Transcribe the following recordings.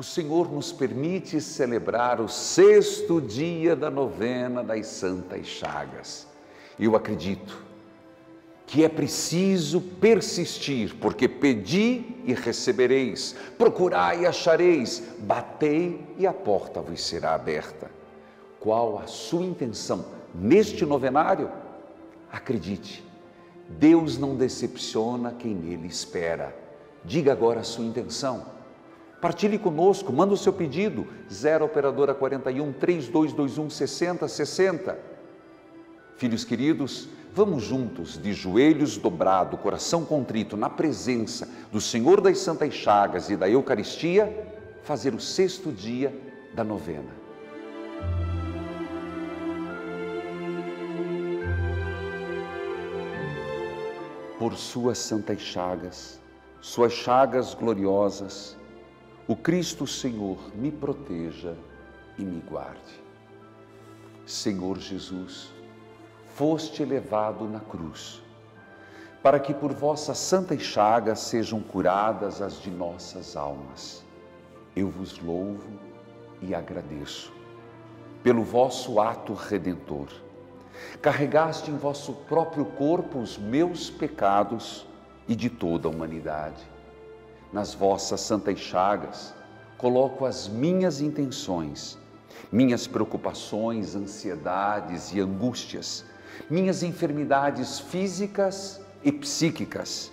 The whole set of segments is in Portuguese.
o Senhor nos permite celebrar o sexto dia da novena das Santas Chagas. Eu acredito que é preciso persistir, porque pedi e recebereis, procurai e achareis, batei e a porta vos será aberta. Qual a sua intenção neste novenário? Acredite, Deus não decepciona quem nele espera. Diga agora a sua intenção. Partilhe conosco, manda o seu pedido, 0 operadora 41 3221 6060. Filhos queridos, vamos juntos, de joelhos dobrado, coração contrito, na presença do Senhor das Santas Chagas e da Eucaristia, fazer o sexto dia da novena. Por suas santas chagas, suas chagas gloriosas, o Cristo Senhor me proteja e me guarde. Senhor Jesus, foste levado na cruz, para que por vossas santas chagas sejam curadas as de nossas almas. Eu vos louvo e agradeço pelo vosso ato redentor. Carregaste em vosso próprio corpo os meus pecados e de toda a humanidade nas vossas santas chagas, coloco as minhas intenções, minhas preocupações, ansiedades e angústias, minhas enfermidades físicas e psíquicas,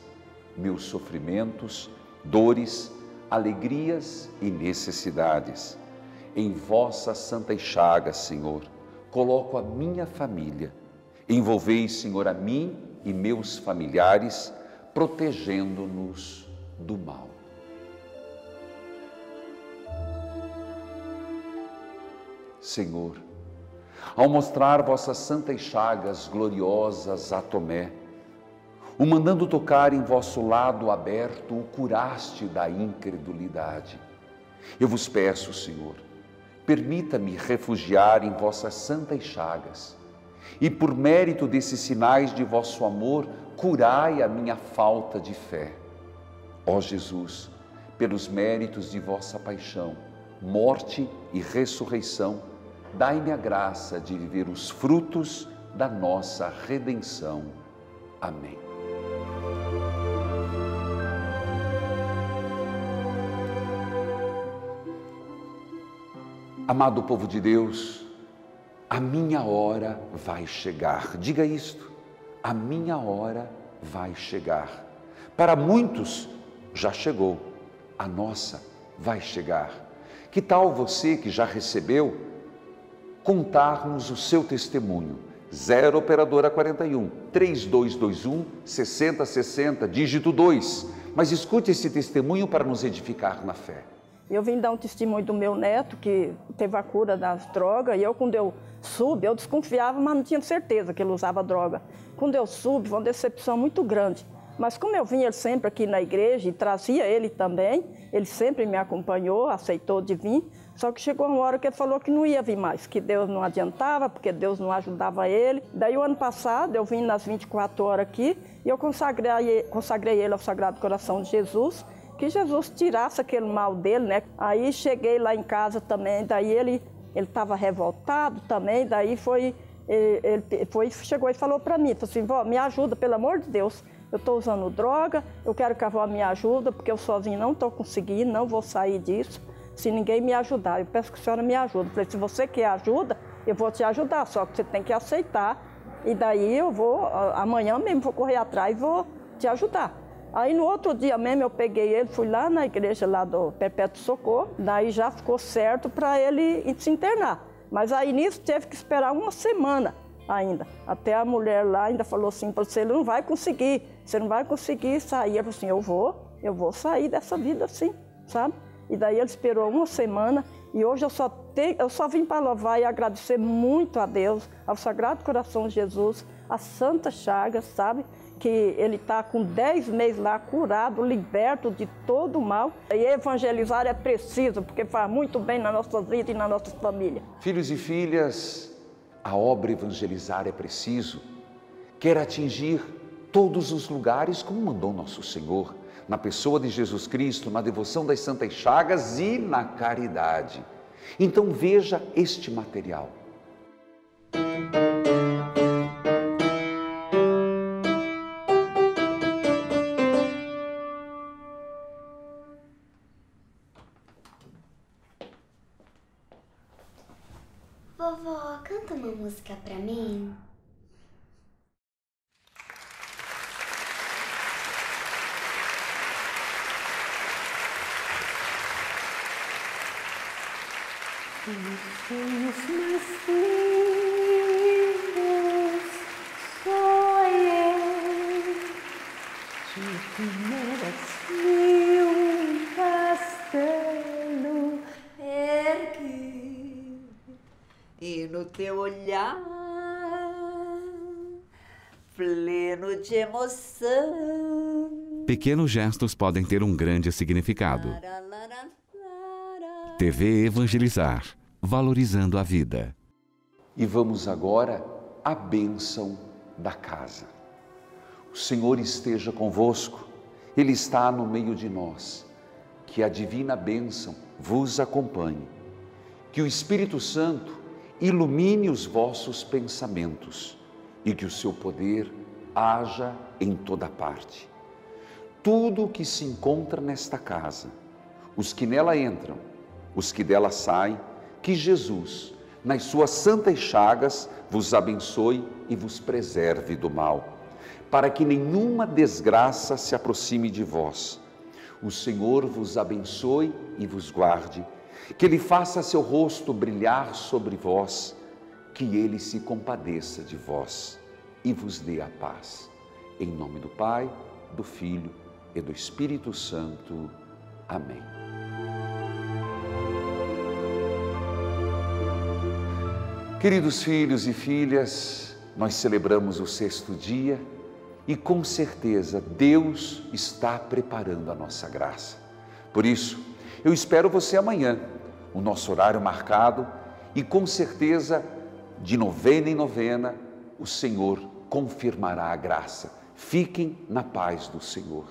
meus sofrimentos, dores, alegrias e necessidades. Em vossas santas chagas, Senhor, coloco a minha família. Envolvei, Senhor, a mim e meus familiares, protegendo-nos do mal. Senhor, ao mostrar vossas santas chagas gloriosas a Tomé, o mandando tocar em vosso lado aberto, o curaste da incredulidade. Eu vos peço, Senhor, permita-me refugiar em vossas santas chagas e, por mérito desses sinais de vosso amor, curai a minha falta de fé Ó Jesus, pelos méritos de vossa paixão, morte e ressurreição, dai-me a graça de viver os frutos da nossa redenção. Amém. Amado povo de Deus, a minha hora vai chegar. Diga isto: a minha hora vai chegar. Para muitos, já chegou, a nossa vai chegar. Que tal você que já recebeu contar-nos o seu testemunho? 0 operadora 41 3221 6060 dígito 2. Mas escute esse testemunho para nos edificar na fé. Eu vim dar um testemunho do meu neto que teve a cura das drogas e eu quando eu subi, eu desconfiava, mas não tinha certeza que ele usava droga. Quando eu subi, foi uma decepção muito grande. Mas como eu vinha sempre aqui na igreja e trazia ele também, ele sempre me acompanhou, aceitou de vir, só que chegou uma hora que ele falou que não ia vir mais, que Deus não adiantava, porque Deus não ajudava ele. Daí o ano passado eu vim nas 24 horas aqui e eu consagrei, consagrei ele ao Sagrado Coração de Jesus, que Jesus tirasse aquele mal dele, né? Aí cheguei lá em casa também, daí ele ele estava revoltado também, daí foi ele, ele foi chegou e falou para mim, falou assim, vó, me ajuda pelo amor de Deus eu estou usando droga, eu quero que a avó me ajude, porque eu sozinho não estou conseguindo, não vou sair disso, se ninguém me ajudar. Eu peço que a senhora me ajude. Eu falei, se você quer ajuda, eu vou te ajudar, só que você tem que aceitar. E daí eu vou, amanhã mesmo, vou correr atrás e vou te ajudar. Aí no outro dia mesmo eu peguei ele, fui lá na igreja lá do Perpétuo Socorro, daí já ficou certo para ele se internar. Mas aí nisso teve que esperar uma semana ainda. Até a mulher lá ainda falou assim para você, ele não vai conseguir, você não vai conseguir sair. Eu falei assim, eu vou, eu vou sair dessa vida assim, sabe? E daí ele esperou uma semana e hoje eu só, te, eu só vim para louvar e agradecer muito a Deus, ao Sagrado Coração de Jesus, a Santa Chagas, sabe? Que ele está com 10 meses lá curado, liberto de todo o mal. E evangelizar é preciso, porque faz muito bem na nossa vida e na nossa família. Filhos e filhas, a obra evangelizar é preciso, quer atingir todos os lugares como mandou nosso Senhor. na pessoa de Jesus Cristo, na devoção das Santas Chagas e na caridade. Então veja este material. Teu olhar pleno de emoção. Pequenos gestos podem ter um grande significado. TV Evangelizar valorizando a vida. E vamos agora à bênção da casa. O Senhor esteja convosco, Ele está no meio de nós. Que a divina bênção vos acompanhe. Que o Espírito Santo ilumine os vossos pensamentos e que o seu poder haja em toda parte. Tudo o que se encontra nesta casa, os que nela entram, os que dela saem, que Jesus, nas suas santas chagas, vos abençoe e vos preserve do mal, para que nenhuma desgraça se aproxime de vós. O Senhor vos abençoe e vos guarde, que Ele faça seu rosto brilhar sobre vós, que Ele se compadeça de vós e vos dê a paz. Em nome do Pai, do Filho e do Espírito Santo. Amém. Queridos filhos e filhas, nós celebramos o sexto dia e com certeza Deus está preparando a nossa graça. Por isso, eu espero você amanhã, o nosso horário marcado, e com certeza, de novena em novena, o Senhor confirmará a graça. Fiquem na paz do Senhor.